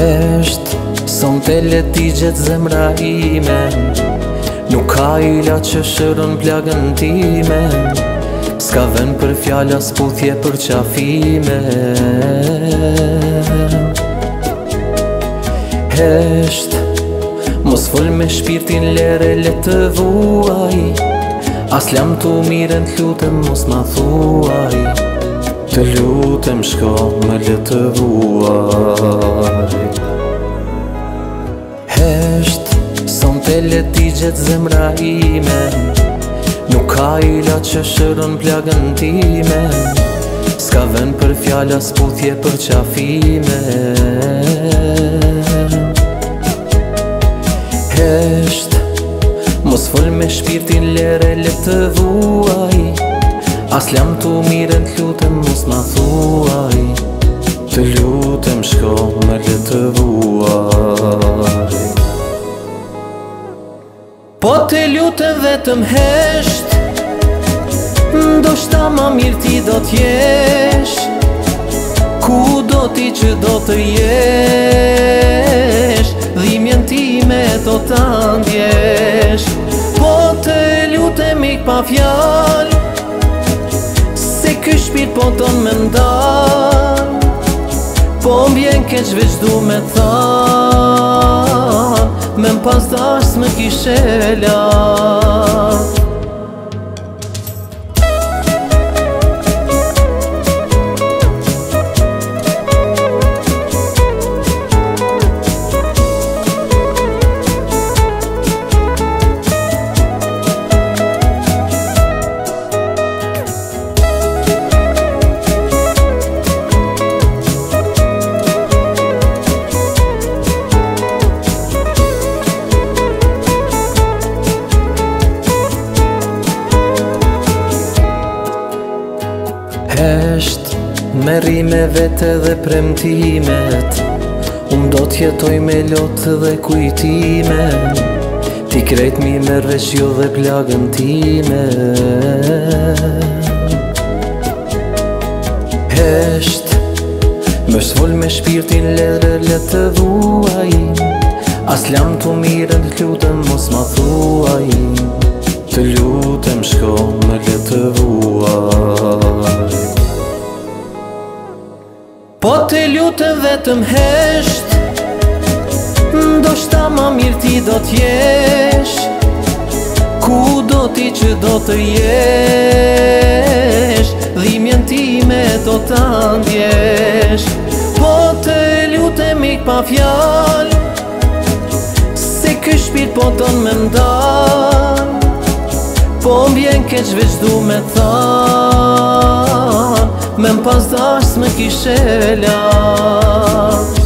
hesht Son të leti gjithë zemra ime Nuk ka ila që shërën plagën time Ska ven për fjalla sputhje për qafime Hesht Mos full me shpirtin lere le të vuaj As lam të miren të mos ma thuaj Të lutem shko me le të vuaj le ti gjithë zemra ime Nuk ka ila që shërën plagën time Ska ven për fjalla sputhje për qafime Hesht, mos fëll me shpirtin lere le të vuaj As lam të miren të mos ma thuaj Të lutem shko me le të vuaj të lutëm dhe të mhesht Ndo shta ma mirë ti do t'jesh Ku do ti që do të jesh Dhimjen ti me to të ndjesh Po të lutëm ik pa fjal Se ky shpirë po do në mëndal Po mbjen keq veç du me thal me më pas me kishe lart Me vete dhe premtimet Unë do t'jetoj me lotë dhe kujtime Ti krejt mi me reshjo dhe plagën time Hesht Më shvull me shpirtin ledre letë të vuaj As lam të mirën të lutëm mos ma thuaj Të lutëm shko me letë vuaj të lutë dhe të mhesht Ndo shta ma mirë ti do t'jesh Ku do ti që do të jesh Dhimjen ti me do të ndjesh Po të lutë e mikë pa fjal Se këshpir po të në mëndal Po mbjen keqve du me thal me më pas dasht me kishe lak